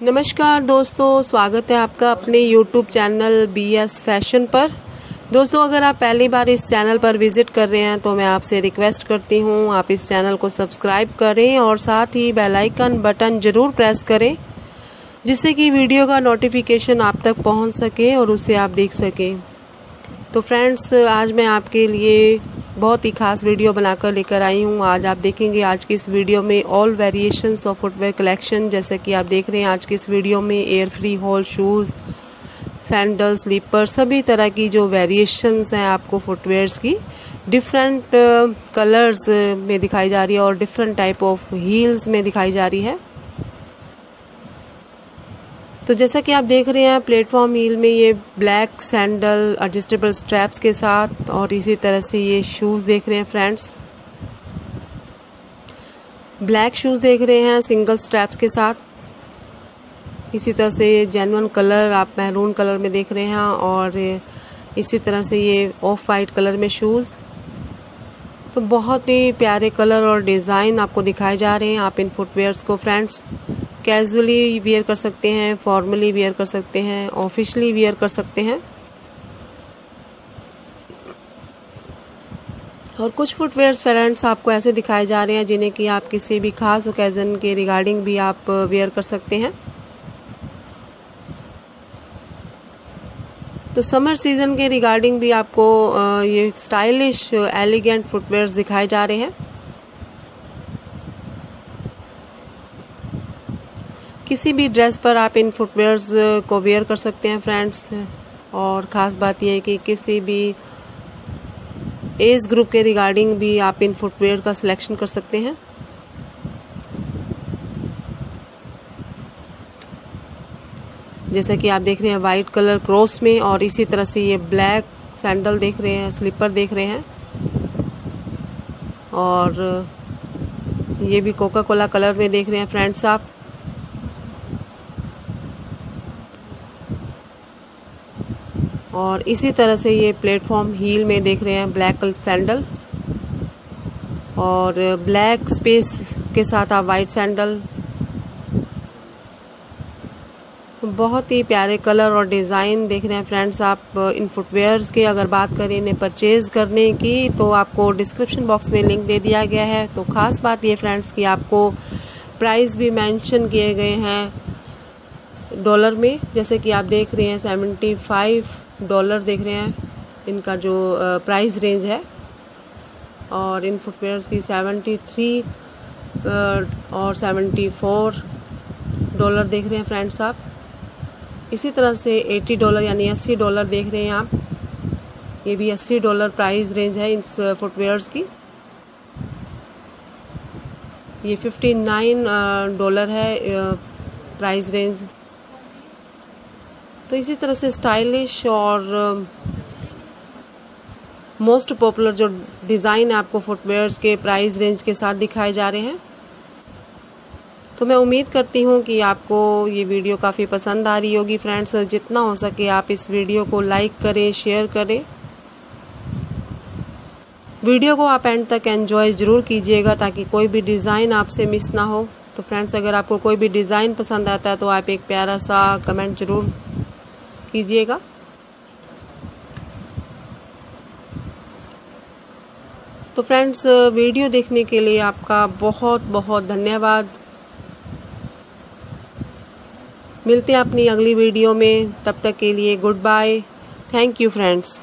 नमस्कार दोस्तों, स्वागत है आपका अपने YouTube channel B S fashion पर। दोस्तों, अगर आप पहली बार इस चैनल पर विज़िट कर रहे हैं तो मैं आपसे रिक्वेस्ट करती हूँ, आप इस चैनल को सब्सक्राइब करें और साथ ही बेल आइकन बटन ज़रूर प्रेस करें, जिससे कि वीडियो का नोटिफिकेशन आप तक पहुँच सके और उसे आप देख सकें। तो फ्रेंड्स आज मैं आपके लिए बहुत ही खास वीडियो बनाकर लेकर आई हूँ। आज आप देखेंगे आज की इस वीडियो में all variations of footwear collection जैसे कि आप देख रहे हैं आज की इस वीडियो में air free hall shoes sandal slipper सभी तरह की जो वेरिएशंस हैं आपको फुटवेयर्स की डिफरेंट कलर्स uh, में दिखाई जा रही है और डिफरेंट टाइप ऑफ़ हील्स में दिखाई जा रही है। तो जैसा कि आप देख रहे हैं प्लेटफॉर्म हील में ये ब्लैक सैंडल एडजस्टेबल स्ट्रैप्स के साथ और इसी तरह से ये शूज़ देख रहे हैं फ्रेंड्स ब्लैक शूज़ देख रहे हैं सिंगल स्ट्रैप्स के साथ. इसी तरह से ये जेनवन कलर आप महरून कलर में देख रहे हैं और इसी तरह से ये ऑफ़ वाइट कलर में शूज़ तो बहुत ही प्यारे कलर और डिज़ाइन आपको दिखाए जा रहे हैं आप इन फुटवेयर्स को फ्रेंड्स कैजुअली वियर कर सकते हैं फॉर्मली वियर कर सकते हैं ऑफिशली वियर कर सकते हैं। और कुछ फुटवेयर्स फ्रेंड्स आपको ऐसे दिखाए जा रहे हैं जिन्हें कि आप किसी भी खास ओकेज़न के रिगार्डिंग भी आप वेयर कर सकते हैं। तो समर सीज़न के रिगार्डिंग भी आपको ये स्टाइलिश एलिगेंट फुटवेयर्स दिखाए जा रहे हैं। किसी भी ड्रेस पर आप इन फुटवेयर्स को वेयर कर सकते हैं, फ्रेंड्स। और ख़ास बात यह है कि किसी भी एज ग्रुप के रिगार्डिंग भी आप इन फुटवेयर का सिलेक्शन कर सकते हैं। जैसा कि आप देख रहे हैं वाइट कलर क्रॉस में और इसी तरह से ये ब्लैक सैंडल देख रहे हैं, स्लीपर देख रहे हैं। और ये भी कोका कोला कलर में देख रहे हैं, फ्रेंड्स आप। और इसी तरह से ये प्लेटफॉर्म हील में देख रहे हैं ब्लैक सैंडल और ब्लैक स्पेस के साथ आप वाइट सैंडल बहुत ही प्यारे कलर और डिज़ाइन देख रहे हैं फ्रेंड्स आप इन फुटवेयर्स के अगर बात करें इन्हें परचेज़ करने की तो आपको डिस्क्रिप्शन बॉक्स में लिंक दे दिया गया है। तो ख़ास बात ये फ्रेंड्स कि आपको प्राइस भी मेंशन किए गए हैं डॉलर में, जैसे कि आप देख रहे हैं सेवेंटी फाइव डॉलर देख रहे हैं। इनका जो प्राइस रेंज है। और इन फुटवेयर्स की सेवेंटी थ्री और सेवेंटी फोर डॉलर देख रहे हैं फ्रेंड्स आप इसी तरह से एटी डॉलर यानी अस्सी डॉलर देख रहे हैं आप। ये भी अस्सी डॉलर प्राइस रेंज है इन फुटवेयर्स की। ये फिफ्टी नाइन डॉलर है प्राइस रेंज तो इसी तरह से स्टाइलिश और मोस्ट पॉपुलर जो डिज़ाइन आपको फुटवेयर्स के प्राइस रेंज के साथ दिखाए जा रहे हैं। तो मैं उम्मीद करती हूँ कि आपको ये वीडियो काफ़ी पसंद आ रही होगी फ्रेंड्स जितना हो सके आप इस वीडियो को लाइक करें शेयर करें। वीडियो को आप एंड तक एंजॉय ज़रूर कीजिएगा ताकि कोई भी डिज़ाइन आपसे मिस ना हो। तो फ्रेंड्स अगर आपको कोई भी डिज़ाइन पसंद आता है तो आप एक प्यारा सा कमेंट ज़रूर कीजिएगा। तो फ्रेंड्स, वीडियो देखने के लिए आपका बहुत बहुत धन्यवाद। मिलते हैं अपनी अगली वीडियो में। तब तक के लिए good bye. Thank you friends